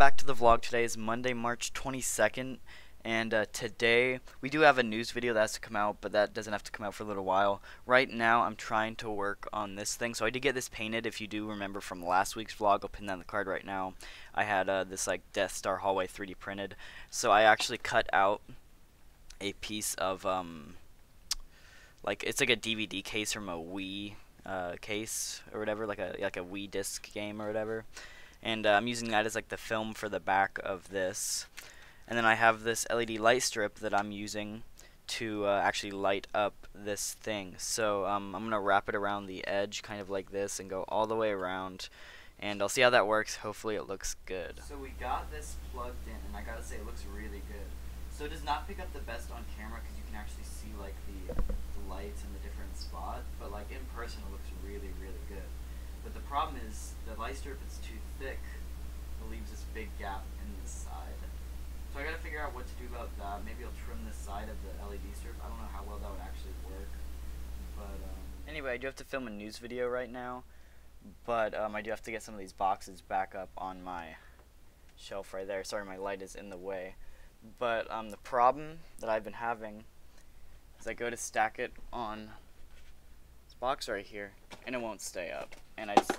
back to the vlog. Today is Monday, March 22nd, and uh, today we do have a news video that has to come out, but that doesn't have to come out for a little while. Right now, I'm trying to work on this thing. So I did get this painted. If you do remember from last week's vlog, I'll pin that on the card right now. I had uh, this like Death Star hallway 3D printed. So I actually cut out a piece of um, like it's like a DVD case from a Wii uh, case or whatever, like a like a Wii disc game or whatever and uh, I'm using that as like the film for the back of this. And then I have this LED light strip that I'm using to uh, actually light up this thing. So um, I'm gonna wrap it around the edge kind of like this and go all the way around. And I'll see how that works. Hopefully it looks good. So we got this plugged in and I gotta say it looks really good. So it does not pick up the best on camera because you can actually see like the, the lights in the different spot but like in person it looks really really good but the problem is the light strip is too thick, it leaves this big gap in this side. So I gotta figure out what to do about that. Maybe I'll trim this side of the LED strip. I don't know how well that would actually work. But um, anyway, I do have to film a news video right now. But um, I do have to get some of these boxes back up on my shelf right there. Sorry, my light is in the way. But um, the problem that I've been having is I go to stack it on box right here, and it won't stay up. And I just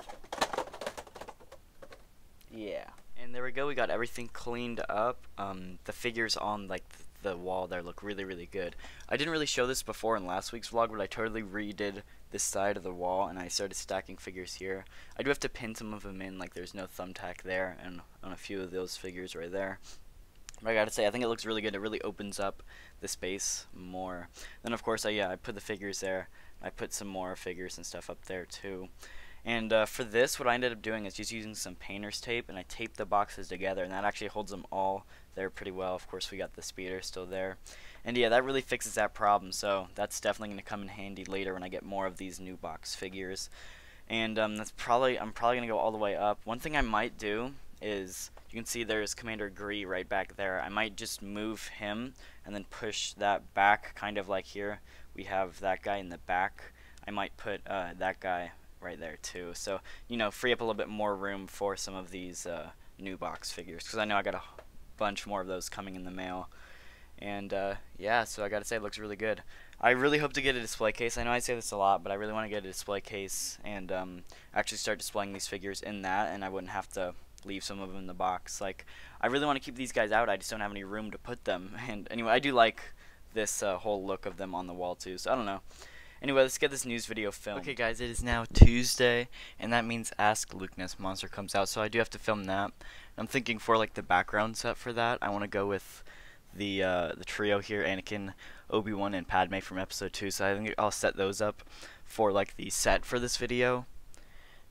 yeah. And there we go. We got everything cleaned up. Um, the figures on like the wall there look really, really good. I didn't really show this before in last week's vlog, but I totally redid this side of the wall, and I started stacking figures here. I do have to pin some of them in, like there's no thumbtack there, and on a few of those figures right there. But I gotta say, I think it looks really good. It really opens up the space more. Then of course, I yeah, I put the figures there. I put some more figures and stuff up there too. And uh, for this, what I ended up doing is just using some painter's tape, and I taped the boxes together, and that actually holds them all there pretty well. Of course, we got the speeder still there. And yeah, that really fixes that problem, so that's definitely going to come in handy later when I get more of these new box figures. And um, that's probably, I'm probably going to go all the way up. One thing I might do is, you can see there's Commander Gree right back there. I might just move him and then push that back, kind of like here. We have that guy in the back. I might put uh, that guy right there too. So, you know, free up a little bit more room for some of these uh, new box figures because I know I got a bunch more of those coming in the mail. And uh, yeah, so I gotta say it looks really good. I really hope to get a display case. I know I say this a lot, but I really want to get a display case and um, actually start displaying these figures in that, and I wouldn't have to leave some of them in the box. Like, I really want to keep these guys out. I just don't have any room to put them. And anyway, I do like this uh, whole look of them on the wall too. So I don't know. Anyway, let's get this news video filmed. Okay, guys, it is now Tuesday, and that means Ask Lukenessmonster comes out, so I do have to film that. I'm thinking for like the background set for that, I want to go with the uh, the trio here, Anakin, Obi-Wan, and Padme from Episode 2. So I think I'll set those up for like the set for this video.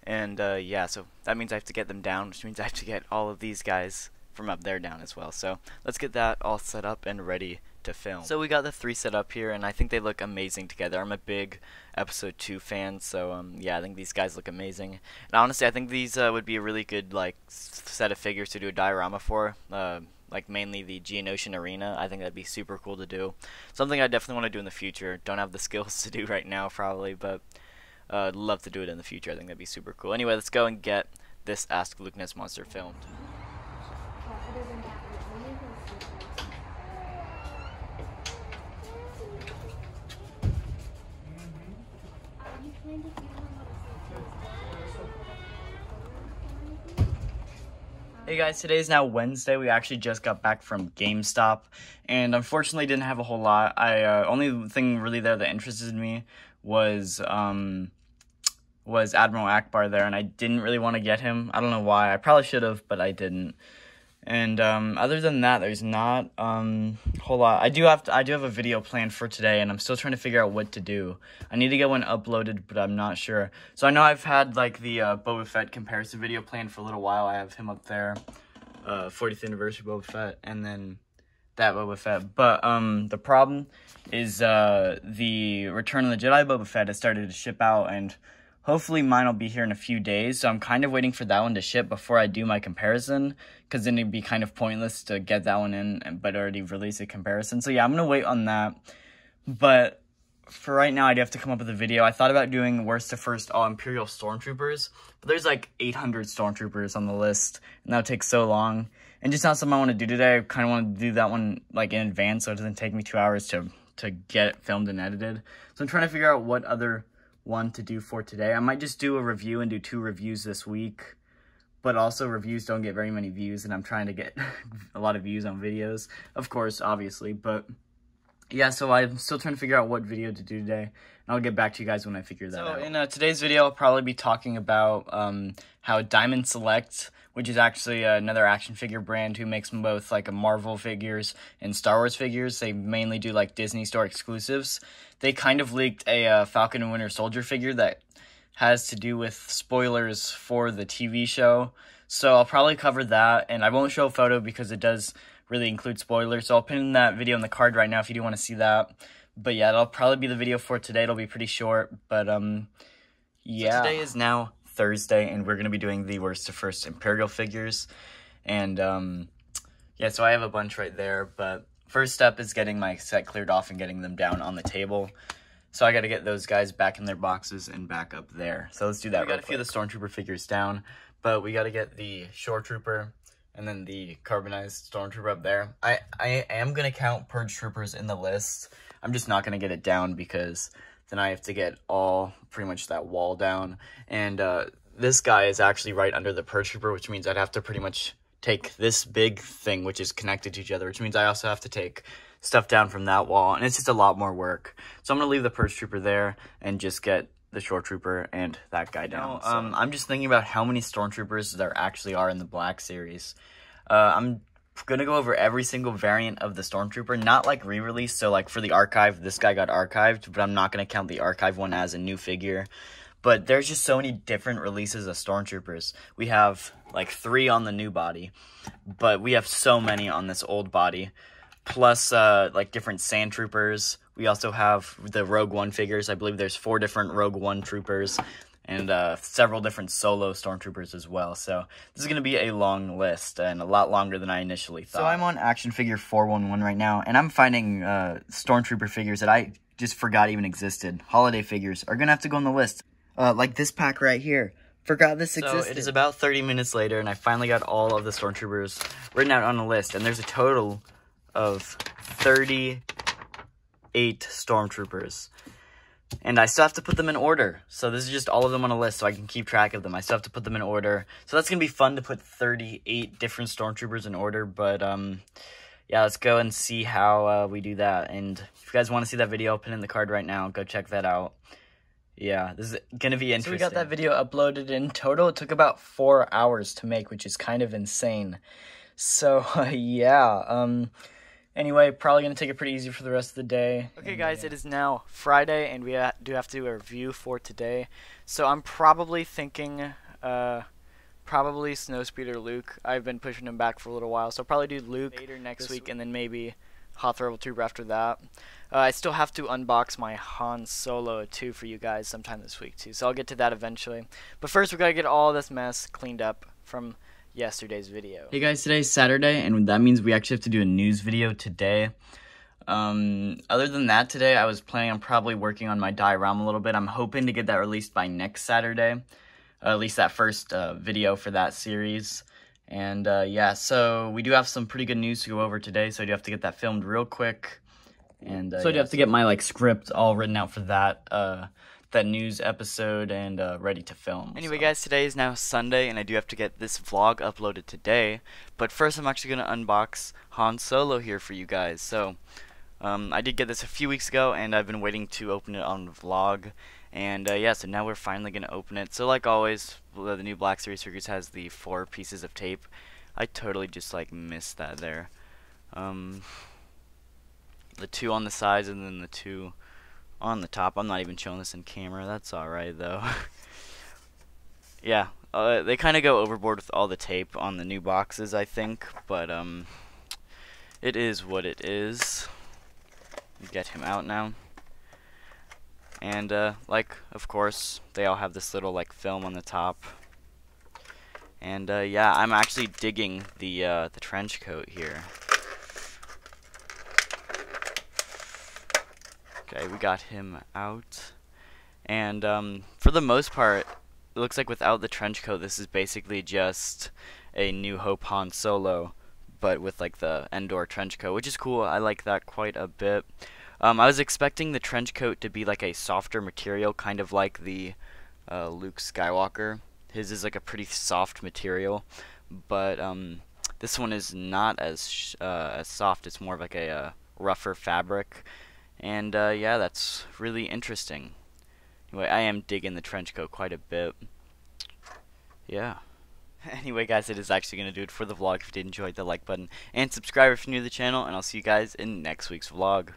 And uh, yeah, so that means I have to get them down, which means I have to get all of these guys from up there down as well. So let's get that all set up and ready to film. So we got the three set up here, and I think they look amazing together. I'm a big episode two fan, so um, yeah, I think these guys look amazing. And honestly, I think these uh, would be a really good like set of figures to do a diorama for. Uh, like mainly the Geonosian Arena. I think that'd be super cool to do. Something I definitely want to do in the future. Don't have the skills to do right now, probably, but uh, I'd love to do it in the future. I think that'd be super cool. Anyway, let's go and get this Ask Lukenessmonster filmed. Hey guys, today is now Wednesday. We actually just got back from GameStop, and unfortunately didn't have a whole lot. I uh, only thing really there that interested me was um, was Admiral Ackbar there, and I didn't really want to get him. I don't know why. I probably should have, but I didn't. And um, other than that, there's not um, a whole lot. I do have to, I do have a video planned for today, and I'm still trying to figure out what to do. I need to get one uploaded, but I'm not sure. So I know I've had like the uh, Boba Fett comparison video planned for a little while. I have him up there, uh, 40th anniversary Boba Fett, and then that Boba Fett. But um, the problem is uh, the Return of the Jedi Boba Fett has started to ship out, and Hopefully mine will be here in a few days, so I'm kind of waiting for that one to ship before I do my comparison, because then it'd be kind of pointless to get that one in, but already release a comparison. So yeah, I'm going to wait on that. But for right now, I'd have to come up with a video. I thought about doing worst to first all Imperial Stormtroopers, but there's like 800 Stormtroopers on the list, and that would take so long. And just not something I want to do today. I kind of want to do that one like in advance, so it doesn't take me two hours to to get it filmed and edited. So I'm trying to figure out what other one to do for today. I might just do a review and do two reviews this week, but also reviews don't get very many views, and I'm trying to get a lot of views on videos, of course, obviously, but yeah, so I'm still trying to figure out what video to do today. And I'll get back to you guys when I figure that so out. So in uh, today's video, I'll probably be talking about um, how Diamond Select, which is actually another action figure brand who makes both like a Marvel figures and Star Wars figures. They mainly do like Disney Store exclusives. They kind of leaked a uh, Falcon and Winter Soldier figure that has to do with spoilers for the TV show. So I'll probably cover that, and I won't show a photo because it does really include spoilers. So I'll pin that video in the card right now if you do want to see that. But yeah, that'll probably be the video for today. It'll be pretty short, but um, yeah. So today is now Thursday, and we're gonna be doing the worst to first Imperial figures, and um, yeah. So I have a bunch right there, but first step is getting my set cleared off and getting them down on the table. So I got to get those guys back in their boxes and back up there. So let's do that. We got a few of the Stormtrooper figures down, but we got to get the Shore Trooper, and then the carbonized stormtrooper up there. I, I am going to count purge troopers in the list. I'm just not going to get it down because then I have to get all, pretty much that wall down. And uh, this guy is actually right under the purge trooper, which means I'd have to pretty much take this big thing, which is connected to each other, which means I also have to take stuff down from that wall. And it's just a lot more work. So I'm going to leave the purge trooper there and just get the shore trooper and that guy down. so. um, I'm just thinking about how many stormtroopers there actually are in the Black Series. Uh, I'm gonna go over every single variant of the stormtrooper, not like re-release. So like for the archive, this guy got archived, but I'm not gonna count the archive one as a new figure. But there's just so many different releases of stormtroopers. We have like three on the new body, but we have so many on this old body. Plus, uh, like different sand troopers. We also have the Rogue One figures. I believe there's four different Rogue One troopers and uh, several different solo stormtroopers as well. So this is going to be a long list and a lot longer than I initially thought. So I'm on action figure 411 right now, and I'm finding uh, stormtrooper figures that I just forgot even existed. Holiday figures are going to have to go on the list. Uh, like this pack right here. Forgot this existed. So it is about 30 minutes later, and I finally got all of the stormtroopers written out on a list, and there's a total of 30 eight stormtroopers. And I still have to put them in order. So this is just all of them on a list so I can keep track of them. I still have to put them in order. So that's going to be fun to put 38 different stormtroopers in order. But um, yeah, let's go and see how uh, we do that. And if you guys want to see that video, I'll pin in the card right now. Go check that out. Yeah, this is going to be interesting. So we got that video uploaded in total. It took about four hours to make, which is kind of insane. So uh, yeah, um... Anyway, probably going to take it pretty easy for the rest of the day. Okay, guys, it is now Friday, and we ha do have to do a review for today. So I'm probably thinking, uh, probably Snowspeeder Luke. I've been pushing him back for a little while, so I'll probably do Luke Vader next week, week, and then maybe Hoth Rebel Trooper after that. Uh, I still have to unbox my Han Solo too for you guys sometime this week too, so I'll get to that eventually. But first, we gotta get all this mess cleaned up from yesterday's video. Hey guys, today's Saturday, and that means we actually have to do a news video today. Um, other than that, today I was planning on probably working on my diorama a little bit. I'm hoping to get that released by next Saturday, uh, at least that first uh, video for that series. And uh, yeah, so we do have some pretty good news to go over today, so I do have to get that filmed real quick. And uh, so I do have to get my like script all written out for that. That news episode and uh, ready to film. Anyway, so. guys, today is now Sunday, and I do have to get this vlog uploaded today. But first, I'm actually going to unbox Han Solo here for you guys. So, um, I did get this a few weeks ago, and I've been waiting to open it on vlog. And uh, yeah, so now we're finally going to open it. So like always, the new Black Series Figures has the four pieces of tape. I totally just like missed that there. Um, the two on the sides and then the two on the top. I'm not even showing this in camera. That's alright, though. yeah, uh, they kind of go overboard with all the tape on the new boxes, I think. But, um, it is what it is. Get him out now. And, uh, like, of course, they all have this little, like, film on the top. And, uh, yeah, I'm actually digging the, uh, the trench coat here. Okay, we got him out. And um, for the most part, it looks like without the trench coat, this is basically just a New Hope Han Solo, but with like the Endor trench coat, which is cool. I like that quite a bit. Um, I was expecting the trench coat to be like a softer material, kind of like the uh, Luke Skywalker. His is like a pretty soft material, but um, this one is not as uh, as soft. It's more of like a uh, rougher fabric, and uh, yeah, that's really interesting. Anyway, I am digging the trench coat quite a bit. Yeah. Anyway, guys, it is actually going to do it for the vlog. If you did enjoy, the like button and subscribe if you're new to the channel, and I'll see you guys in next week's vlog.